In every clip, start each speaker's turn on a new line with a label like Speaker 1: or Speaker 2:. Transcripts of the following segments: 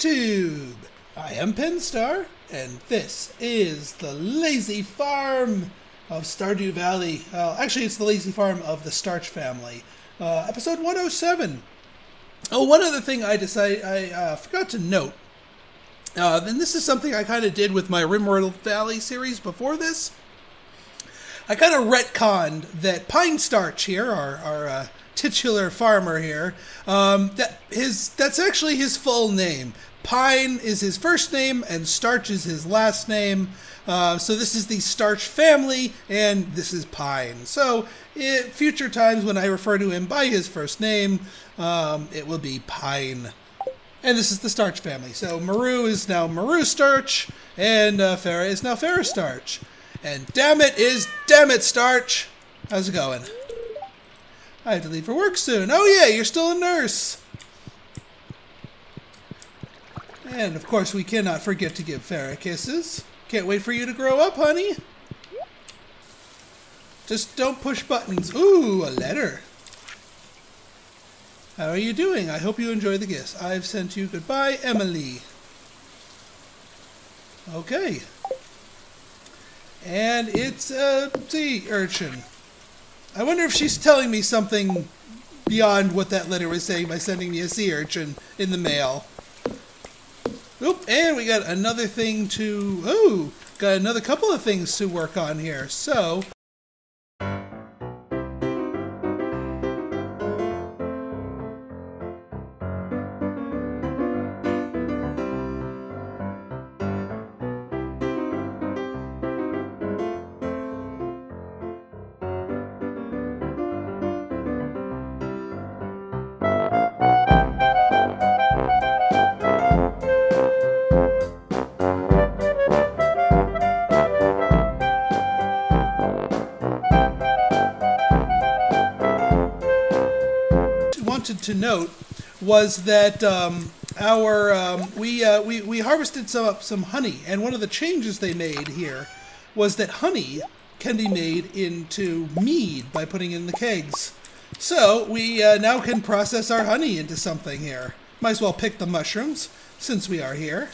Speaker 1: YouTube! I am Pinstar, and this is the Lazy Farm of Stardew Valley. Uh, actually, it's the Lazy Farm of the Starch family. Uh, episode 107. Oh, one other thing I decided I uh, forgot to note. Uh, and this is something I kind of did with my Rimworld Valley series before this. I kind of retconned that Pine Starch here, our, our uh, titular farmer here, um, that his that's actually his full name. Pine is his first name, and Starch is his last name. Uh, so this is the Starch family, and this is Pine. So in future times when I refer to him by his first name, um, it will be Pine. And this is the Starch family. So Maru is now Maru Starch, and uh, Farah is now Farah Starch. And damn it is damn it, Starch. How's it going? I have to leave for work soon. Oh yeah, you're still a nurse. And of course, we cannot forget to give Farah kisses. Can't wait for you to grow up, honey. Just don't push buttons. Ooh, a letter. How are you doing? I hope you enjoy the gifts. I've sent you goodbye, Emily. Okay. And it's uh, a sea urchin. I wonder if she's telling me something beyond what that letter was saying by sending me a sea urchin in the mail. Oop, and we got another thing to... Oh, got another couple of things to work on here. So... to note was that um, our um, we, uh, we we harvested some some honey, and one of the changes they made here was that honey can be made into mead by putting in the kegs. So we uh, now can process our honey into something here. Might as well pick the mushrooms since we are here.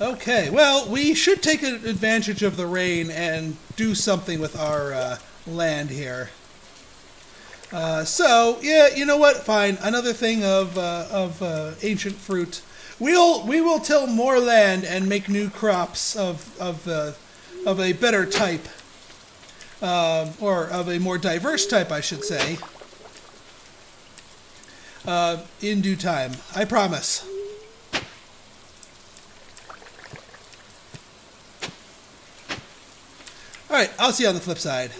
Speaker 1: Okay, well, we should take advantage of the rain and do something with our uh, land here. Uh, so yeah, you know what? Fine. Another thing of uh, of uh, ancient fruit. We'll we will till more land and make new crops of of uh, of a better type, um, or of a more diverse type, I should say. Uh, in due time, I promise. All right, I'll see you on the flip side.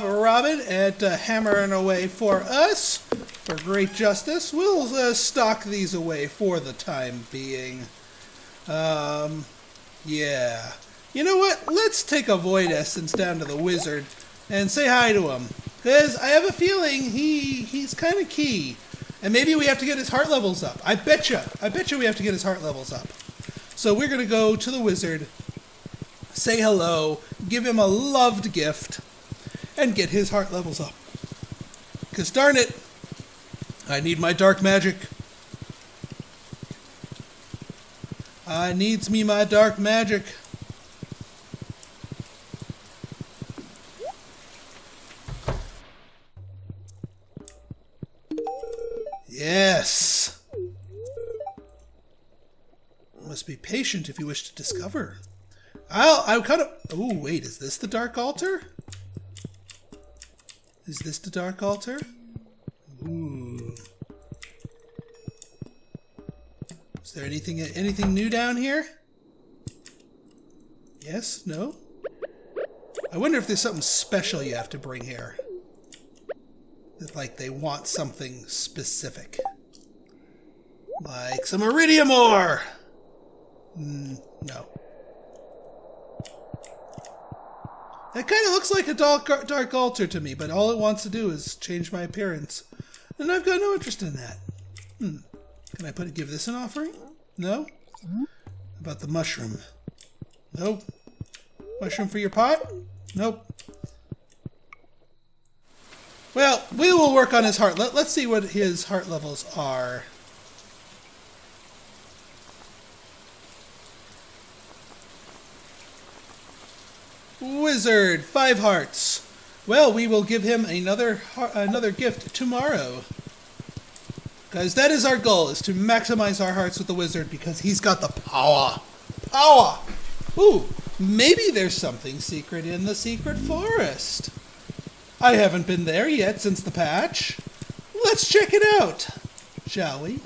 Speaker 1: Job, Robin, at uh, hammering away for us for great justice. We'll uh, stock these away for the time being. Um, yeah. You know what? Let's take a Void Essence down to the wizard and say hi to him. Because I have a feeling he he's kind of key. And maybe we have to get his heart levels up. I betcha. I betcha we have to get his heart levels up. So we're going to go to the wizard say hello, give him a loved gift, and get his heart levels up. Because darn it, I need my dark magic. I needs me my dark magic. Yes. Must be patient if you wish to discover. I'll, I kind of. Oh, wait, is this the Dark Altar? Is this the Dark Altar? Ooh. Is there anything anything new down here? Yes? No? I wonder if there's something special you have to bring here. That, like, they want something specific. Like some iridium ore! Mm, no. That kind of looks like a dark, dark altar to me, but all it wants to do is change my appearance. And I've got no interest in that. Hmm. Can I put give this an offering? No? About the mushroom? Nope. Mushroom for your pot? Nope. Well, we will work on his heart. Let, let's see what his heart levels are. Wizard, five hearts. Well, we will give him another another gift tomorrow. Guys, that is our goal, is to maximize our hearts with the wizard because he's got the power. Power! Ooh, maybe there's something secret in the secret forest. I haven't been there yet since the patch. Let's check it out, shall we?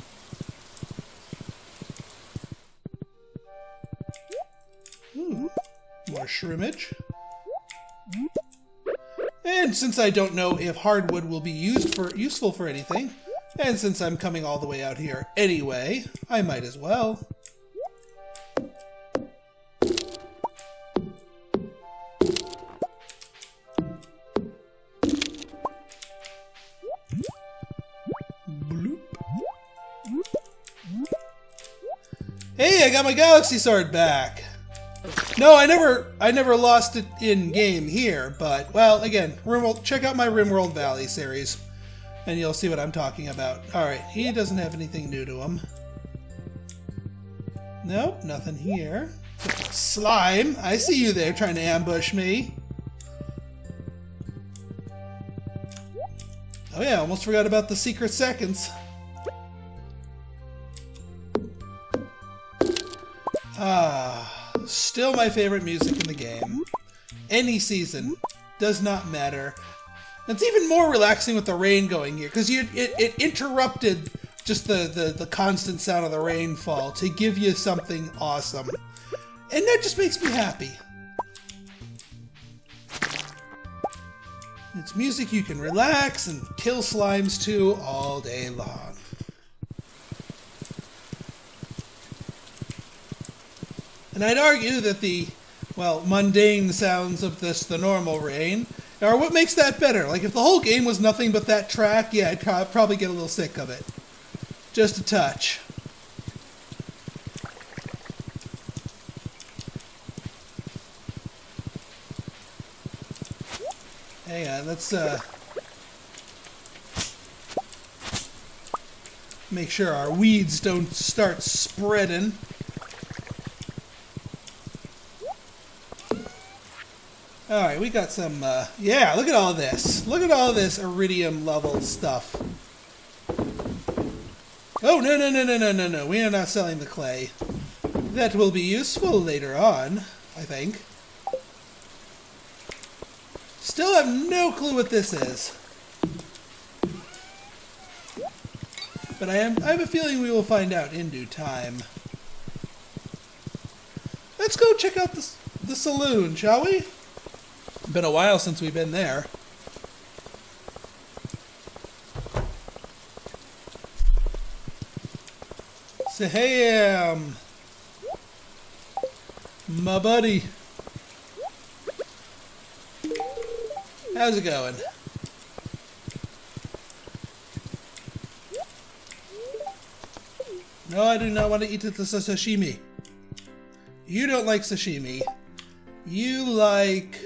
Speaker 1: Ooh, more shrimmage. And since I don't know if hardwood will be used for useful for anything, and since I'm coming all the way out here anyway, I might as well. Hey, I got my Galaxy Sword back! No, I never, I never lost it in game here, but well, again, Rimworld, check out my Rimworld Valley series, and you'll see what I'm talking about. All right, he doesn't have anything new to him. Nope, nothing here. Slime, I see you there trying to ambush me. Oh yeah, I almost forgot about the secret seconds. Ah. Still my favorite music in the game. Any season. Does not matter. It's even more relaxing with the rain going here, because it, it interrupted just the, the, the constant sound of the rainfall to give you something awesome. And that just makes me happy. It's music you can relax and kill slimes to all day long. And I'd argue that the, well, mundane sounds of this, the normal rain, are what makes that better. Like, if the whole game was nothing but that track, yeah, I'd probably get a little sick of it. Just a touch. Hang on, let's, uh... Make sure our weeds don't start spreading. Alright, we got some, uh, yeah, look at all this. Look at all this iridium level stuff. Oh, no, no, no, no, no, no, no. We are not selling the clay. That will be useful later on, I think. Still have no clue what this is. But I am I have a feeling we will find out in due time. Let's go check out the, the saloon, shall we? Been a while since we've been there. Saham! Um, my buddy. How's it going? No, I do not want to eat the sashimi. You don't like sashimi. You like...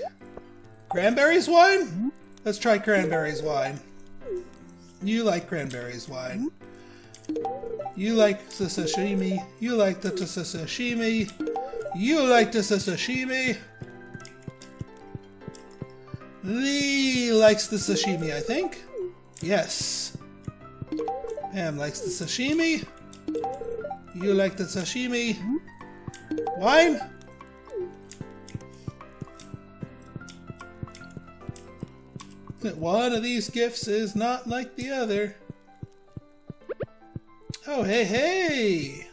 Speaker 1: Cranberries wine? Mm-hmm. Let's try cranberries wine. You like cranberries wine. You like the sashimi. You like the sashimi. You like the sashimi. Lee likes the sashimi, I think. Yes. Pam likes the sashimi. You like the sashimi. Mm-hmm. Wine? One of these gifts is not like the other. Oh, hey, hey!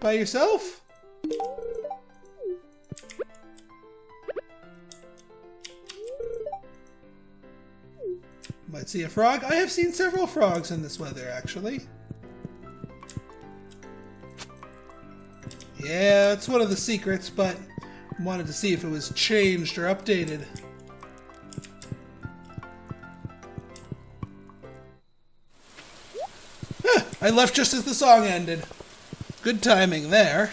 Speaker 1: By yourself? Might see a frog. I have seen several frogs in this weather, actually. Yeah, it's one of the secrets, but wanted to see if it was changed or updated. I left just as the song ended. Good timing there.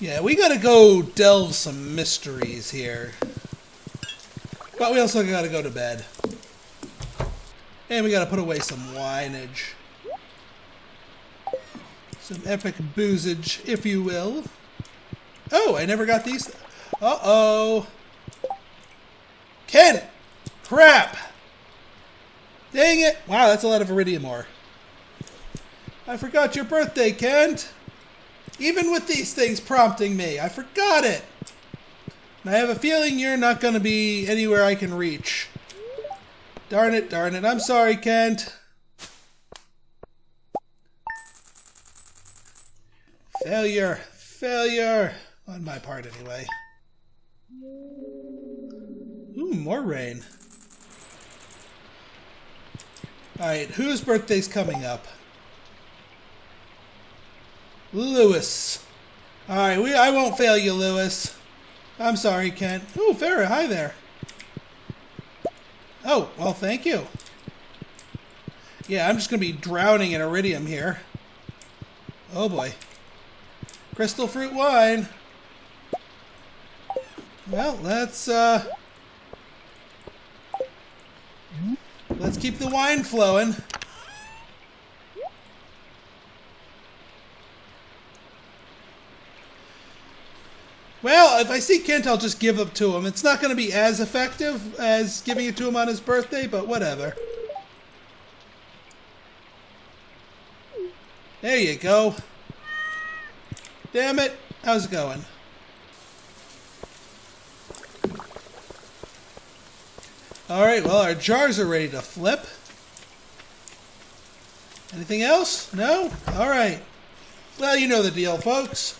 Speaker 1: Yeah, we gotta go delve some mysteries here. But we also gotta go to bed. And we gotta put away some wineage. Some epic boozage, if you will. Oh, I never got these. Uh-oh. Kent! Crap! Dang it! Wow, that's a lot of iridium ore. I forgot your birthday, Kent! Even with these things prompting me, I forgot it! And I have a feeling you're not going to be anywhere I can reach. Darn it, darn it. I'm sorry, Kent. Failure. Failure. On my part, anyway. Ooh, more rain. Alright, whose birthday's coming up? Lewis. Alright, we I won't fail you, Lewis. I'm sorry, Kent. Oh, Farah, hi there. Oh, well, thank you. Yeah, I'm just going to be drowning in iridium here. Oh, boy. Crystal fruit wine. Well, let's, uh... Let's keep the wine flowing. Well, if I see Kent, I'll just give it to him. It's not going to be as effective as giving it to him on his birthday, but whatever. There you go. Damn it. How's it going? Alright, well, our jars are ready to flip. Anything else? No? Alright. Well, you know the deal, folks.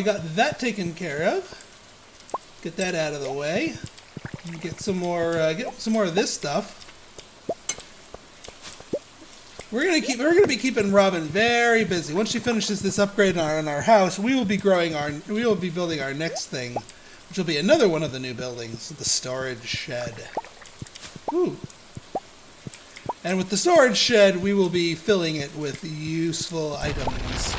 Speaker 1: We got that taken care of. Get that out of the way. Get some more. Uh, get some more of this stuff. We're gonna keep. We're gonna be keeping Robin very busy. Once she finishes this upgrade on our, on our house, we will be growing our. We will be building our next thing, which will be another one of the new buildings, the storage shed. Ooh. And with the storage shed, we will be filling it with useful items.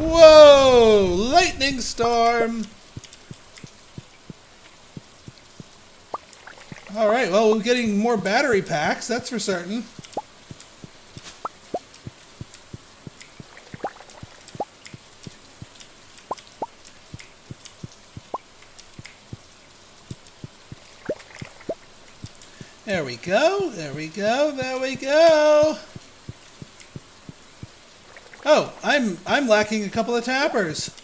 Speaker 1: Whoa! Lightning storm! Alright, well, we're getting more battery packs, that's for certain. There we go, there we go, there we go! Oh, I'm I'm lacking a couple of tappers.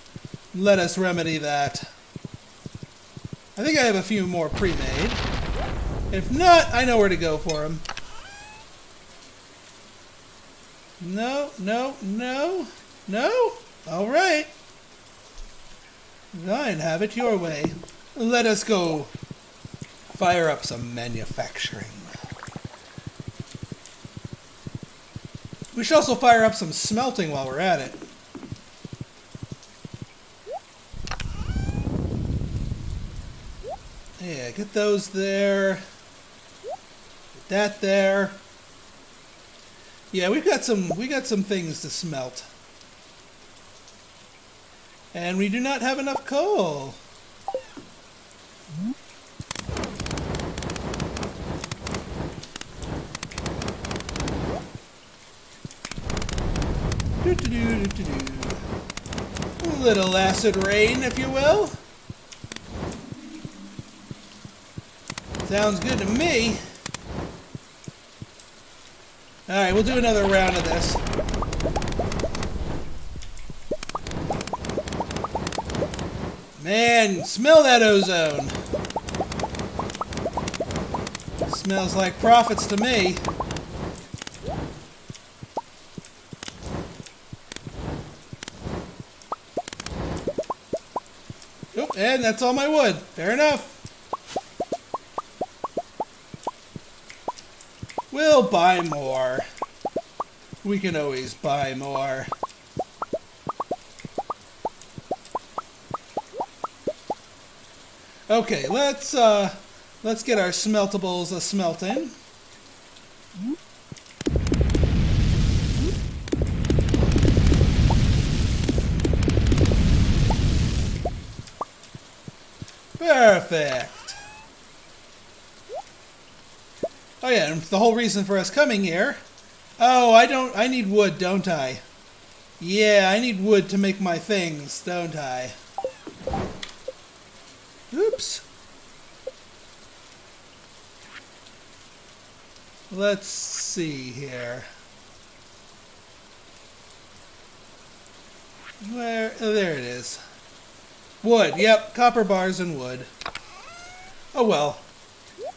Speaker 1: Let us remedy that. I think I have a few more pre-made. If not, I know where to go for them. No, no, no, no. All right. Fine, have it your way. Let us go fire up some manufacturing. We should also fire up some smelting while we're at it. Yeah, get those there. Get that there. Yeah, we've got some we got some things to smelt. And we do not have enough coal. A little acid rain, if you will. Sounds good to me. Alright, we'll do another round of this. Man, smell that ozone. Smells like profits to me. Oop, and that's all my wood. Fair enough. We'll buy more. We can always buy more. Okay, let's uh, let's get our smeltables a smelting. Perfect. Oh yeah, and the whole reason for us coming here. Oh, I don't. I need wood, don't I? Yeah, I need wood to make my things, don't I? Oops. Let's see here. Where? Oh, there it is. Wood. Yep, copper bars and wood. Oh well.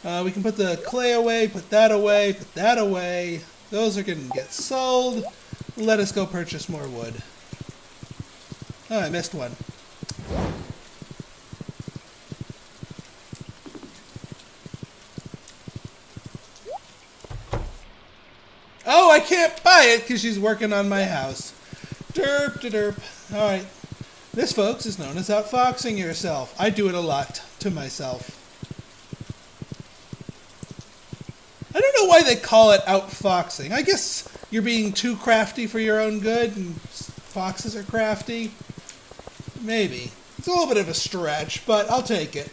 Speaker 1: Uh, we can put the clay away, put that away, put that away. Those are going to get sold. Let us go purchase more wood. Oh, I missed one. Oh, I can't buy it because she's working on my house. Derp de derp. Alright. This, folks, is known as outfoxing yourself. I do it a lot to myself. I don't know why they call it outfoxing. I guess you're being too crafty for your own good, and foxes are crafty. Maybe. It's a little bit of a stretch, but I'll take it.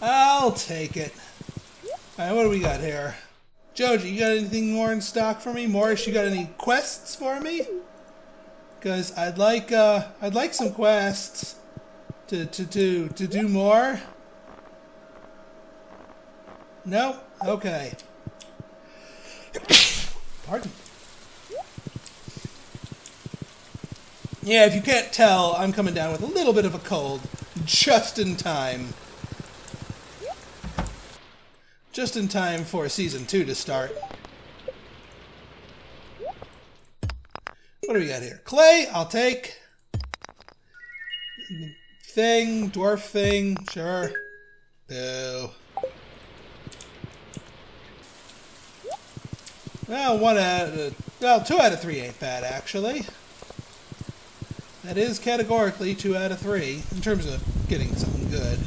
Speaker 1: I'll take it. Alright, what do we got here? Joja, you got anything more in stock for me? Morris, you got any quests for me? Because I'd like uh, I'd like some quests to to to to do more. No? Okay. Pardon. Yeah, if you can't tell, I'm coming down with a little bit of a cold. Just in time. Just in time for season two to start. What do we got here? Clay, I'll take. Thing, dwarf thing, sure. Boo. Well, one out of, well, two out of three ain't bad, actually. That is categorically two out of three, in terms of getting something good.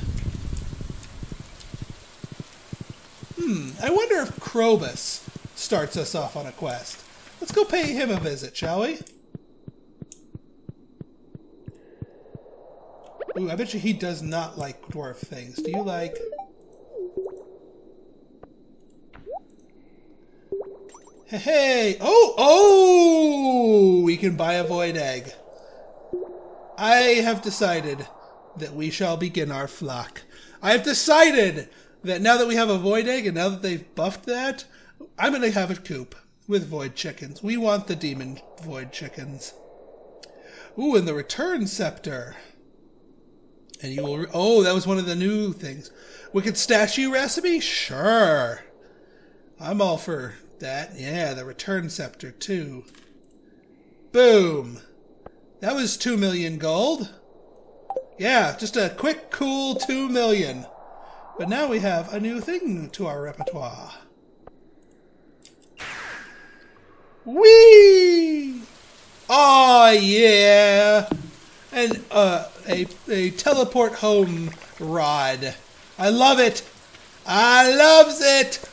Speaker 1: Hmm, I wonder if Krobus starts us off on a quest. Let's go pay him a visit, shall we? Ooh, I bet you he does not like dwarf things. Do you like... Hey, oh, oh, we can buy a void egg. I have decided that we shall begin our flock. I have decided that now that we have a void egg and now that they've buffed that, I'm going to have a coop with void chickens. We want the demon void chickens. Ooh, and the return scepter. And you will, oh, that was one of the new things. Wicked statue recipe? Sure. I'm all for that. Yeah, the return scepter too. Boom. That was two million gold. Yeah, just a quick, cool two million. But now we have a new thing to our repertoire. Whee! Oh yeah! And uh, a a teleport home rod. I love it. I loves it.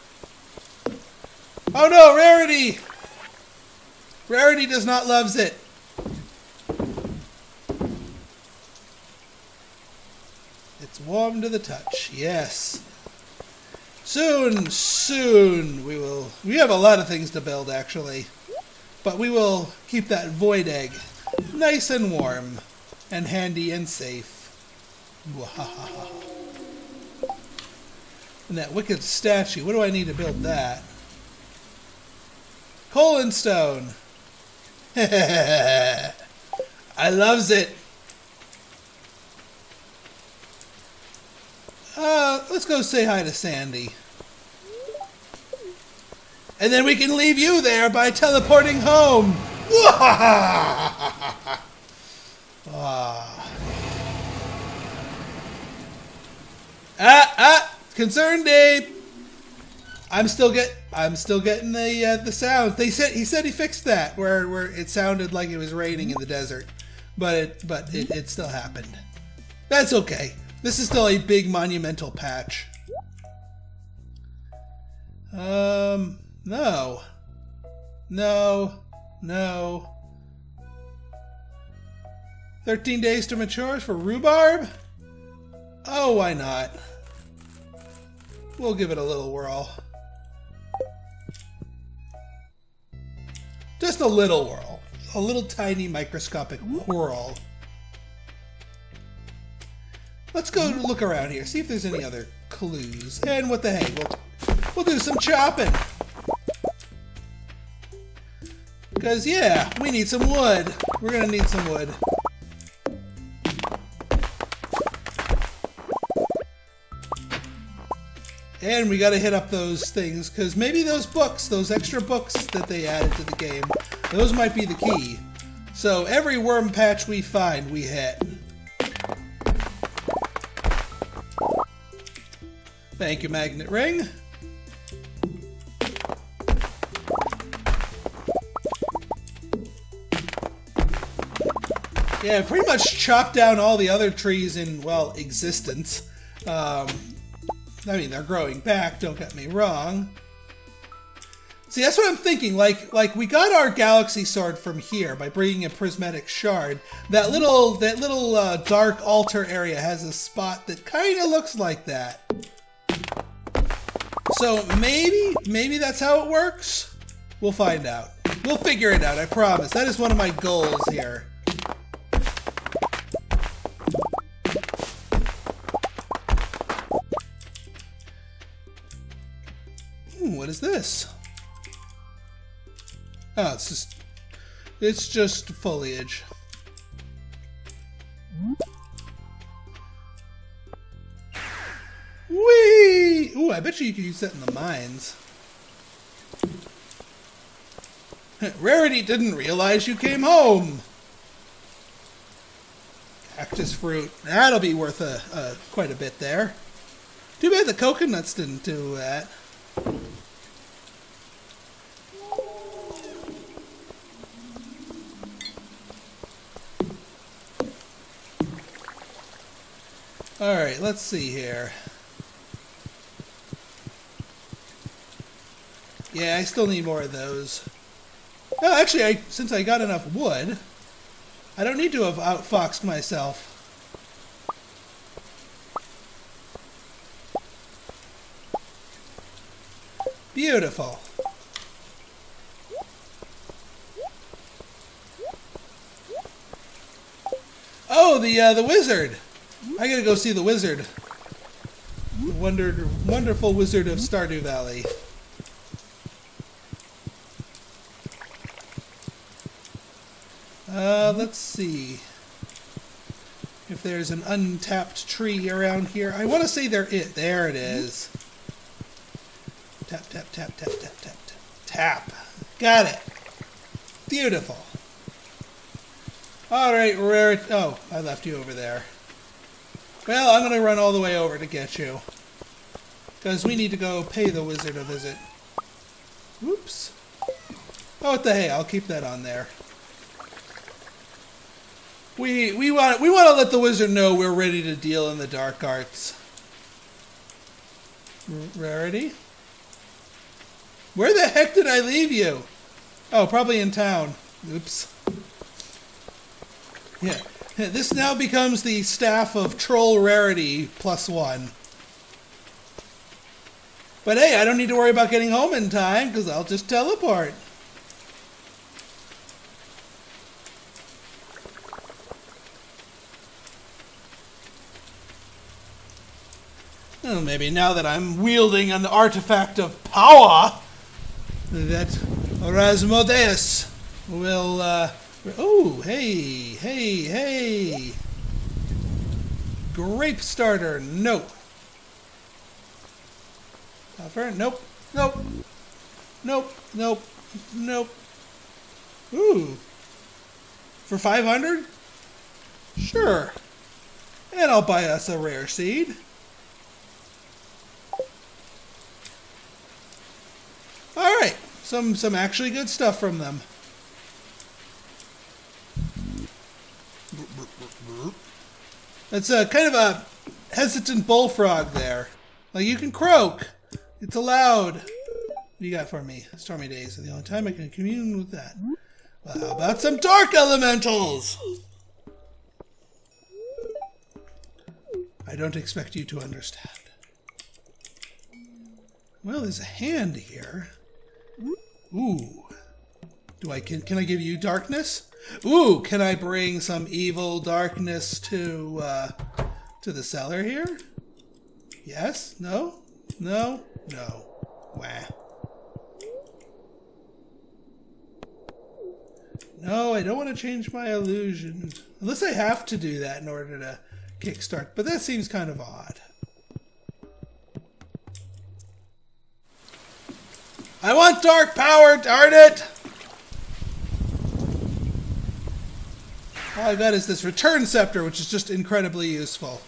Speaker 1: Oh no, Rarity! Rarity does not loves it. It's warm to the touch, yes. Soon, soon we will. We have a lot of things to build, actually. but we will keep that void egg nice and warm and handy and safe. And that wicked statue, what do I need to build that? Colon stone. I loves it. Uh, let's go say hi to Sandy. And then we can leave you there by teleporting home. ah. ah, ah, ConcernedApe. I'm still get I'm still getting the uh, the sounds. They said he said he fixed that where where it sounded like it was raining in the desert, but it but it, it still happened. That's okay. This is still a big monumental patch. Um, no. No. No. 13 days to mature for rhubarb? Oh, why not? We'll give it a little whirl. Just a little whirl. A little tiny microscopic whirl. Let's go look around here, see if there's any other clues. And what the heck, we'll, we'll do some chopping. Because, yeah, we need some wood. We're going to need some wood. And we got to hit up those things, because maybe those books, those extra books that they added to the game, those might be the key. So every worm patch we find, we hit. Thank you, Magnet Ring. Yeah, pretty much chopped down all the other trees in, well, existence. Um, I mean, they're growing back, don't get me wrong. See, that's what I'm thinking. Like, like we got our galaxy sword from here by bringing a prismatic shard. That little, that little uh, dark altar area has a spot that kind of looks like that. So maybe, maybe that's how it works. We'll find out. We'll figure it out, I promise. That is one of my goals here. Is this? Oh, it's just... It's just foliage. Whee! Ooh, I bet you you could use that in the mines. Rarity didn't realize you came home. Cactus fruit. That'll be worth a, a quite a bit there. Too bad the coconuts didn't do that. Alright, let's see here. Yeah, I still need more of those. No, actually, I, since I got enough wood, I don't need to have outfoxed myself. Beautiful. Oh, the uh, the wizard. I gotta go see the wizard. The wonder, wonderful wizard of Stardew Valley. Uh, let's see. If there's an untapped tree around here. I want to say there it. There it is. Tap, tap, tap, tap, tap, tap, tap. Tap. Got it. Beautiful. Alright, rare. Oh, I left you over there. Well, I'm going to run all the way over to get you. Because we need to go pay the wizard a visit. Oops. Oh, what the hey, I'll keep that on there. We we want we want to let the wizard know we're ready to deal in the dark arts. Rarity. Where the heck did I leave you? Oh, probably in town. Oops. Yeah. This now becomes the staff of troll rarity plus one. But hey, I don't need to worry about getting home in time because I'll just teleport. Well, maybe now that I'm wielding an artifact of power, that Rasmodius will uh, oh, hey, hey, hey! Grape starter, no. Uh, Offer, nope, nope, nope, nope, nope. Ooh. For 500? Sure. And I'll buy us a rare seed. Alright, some, some actually good stuff from them. That's a kind of a hesitant bullfrog there. Like you can croak. It's allowed. What do you got for me? Stormy days are the only time I can commune with that. Well, how about some dark elementals? I don't expect you to understand. Well, there's a hand here. Ooh. Do I can can I give you darkness? Ooh, can I bring some evil darkness to uh to the cellar here? Yes? No? No? No. Wah. No, I don't want to change my illusion. Unless I have to do that in order to kickstart, but that seems kind of odd. I want dark power, darn it! All I got is this return scepter, which is just incredibly useful.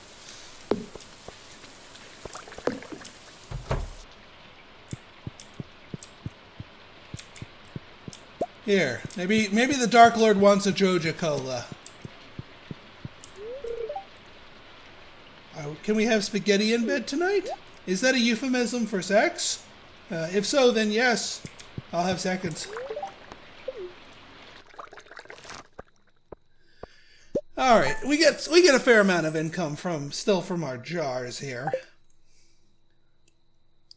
Speaker 1: Here, maybe maybe the Dark Lord wants a Joja Cola. Uh, can we have spaghetti in bed tonight? Is that a euphemism for sex? Uh, if so, then yes. I'll have seconds. All right, we get we get a fair amount of income from still from our jars here.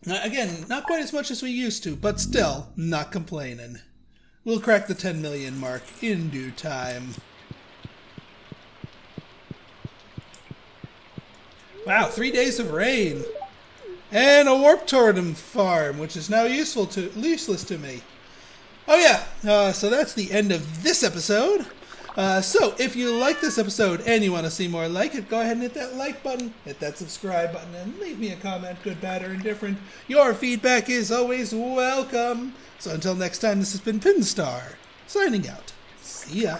Speaker 1: Now, again, not quite as much as we used to, but still not complaining. We'll crack the 10 million mark in due time. Wow, three days of rain. And a warp totem farm, which is now useful to useless to me. Oh yeah, uh, so that's the end of this episode. Uh, so if you like this episode and you want to see more like it, go ahead and hit that like button, hit that subscribe button, and leave me a comment, good, bad, or indifferent. Your feedback is always welcome. So until next time, this has been Pinstar, signing out. See ya.